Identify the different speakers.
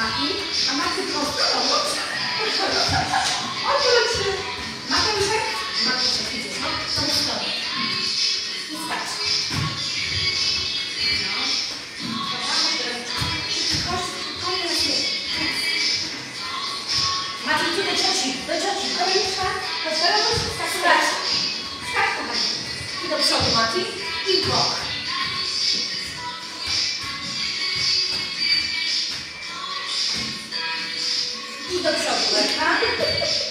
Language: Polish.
Speaker 1: Mati, a Mati prosto. Odwróć się. Mateuszek, Mateuszek idziesz, no, to już to. I spać. No. Dobra, teraz chodź, chodź na siebie. Mati, ty do cioci, do cioci. Kolejka, chodź, teraz chodź, skacz, skacz. Kochani. I do przodu, Mati, i w bok. Do przodu, Leka.